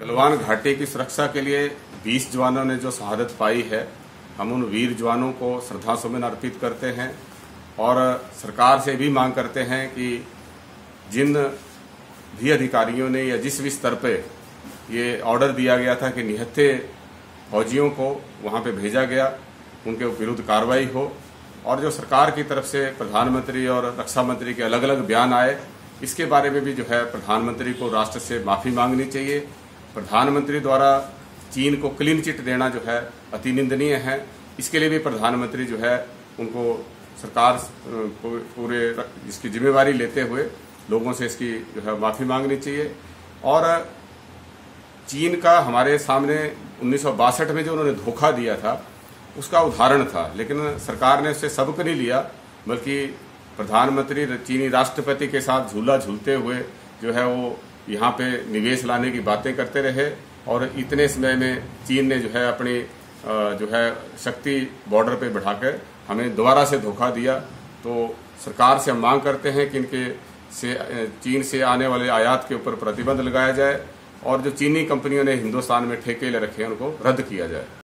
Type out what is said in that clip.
गलवान घाटी की सुरक्षा के लिए 20 जवानों ने जो शहादत पाई है, हम उन वीर जवानों को श्रद्धा सुमन अर्पित करते हैं और सरकार से भी मांग करते हैं कि जिन भी अधिकारियों ने या जिस भी स्तर पे ये ऑर्डर दिया गया था कि निहत्थे फौजियों को वहाँ पे भेजा गया, उनके विरुद्ध कार्रवाई हो और जो सरकार की तरफ़ से प्रधानमंत्री और रक्षा मंत्री के अलग अलग बयान आए, इसके बारे में भी जो है प्रधानमंत्री को राष्ट्र से माफ़ी मांगनी चाहिए। प्रधानमंत्री द्वारा चीन को क्लीन चिट देना जो है अति निंदनीय है। इसके लिए भी प्रधानमंत्री जो है उनको सरकार पूरे इसकी जिम्मेवारी लेते हुए लोगों से इसकी जो है माफ़ी मांगनी चाहिए। और चीन का हमारे सामने उन्नीस सौ बासठ में जो उन्होंने धोखा दिया था, उसका उदाहरण था। लेकिन सरकार ने उससे सबक नहीं लिया, बल्कि प्रधानमंत्री चीनी राष्ट्रपति के साथ झूला झूलते हुए जो है वो यहाँ पे निवेश लाने की बातें करते रहे और इतने समय में चीन ने जो है अपनी जो है शक्ति बॉर्डर पे बढ़ाकर हमें दोबारा से धोखा दिया। तो सरकार से हम मांग करते हैं कि इनके से चीन से आने वाले आयात के ऊपर प्रतिबंध लगाया जाए और जो चीनी कंपनियों ने हिंदुस्तान में ठेके ले रखे हैं, उनको रद्द किया जाए।